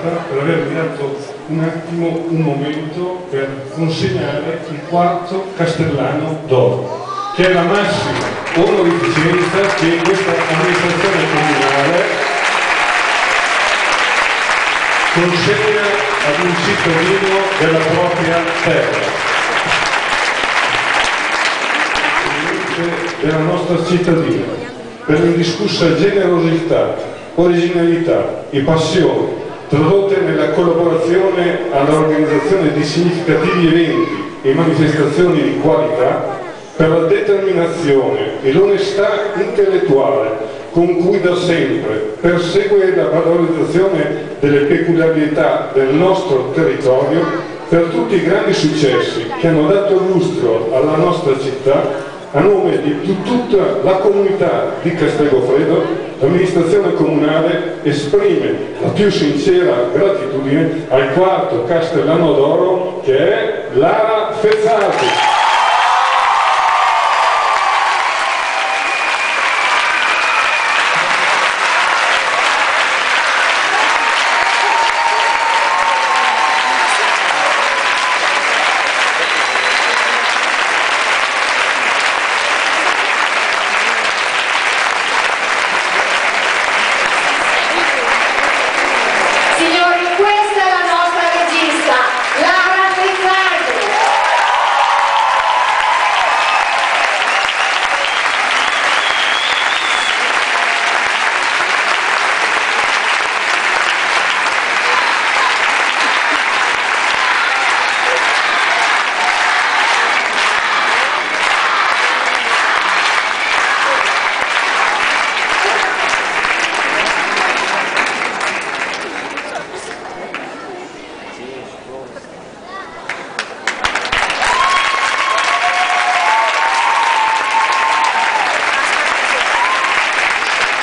Spada per avermi dato un attimo, un momento per consegnare il quarto Castellano d'Oro, che è la massima onorificenza che questa amministrazione comunale consegna ad un cittadino della propria terra. della nostra cittadina per l'indiscussa generosità, originalità e passione tradotte nella collaborazione all'organizzazione di significativi eventi e manifestazioni di qualità, per la determinazione e l'onestà intellettuale con cui da sempre persegue la valorizzazione delle peculiarità del nostro territorio, per tutti i grandi successi che hanno dato lustro alla nostra città a nome di tutta la comunità di Castelgofredo, l'amministrazione comunale esprime la più sincera gratitudine al quarto Castellano d'Oro che è Lara Fezzati.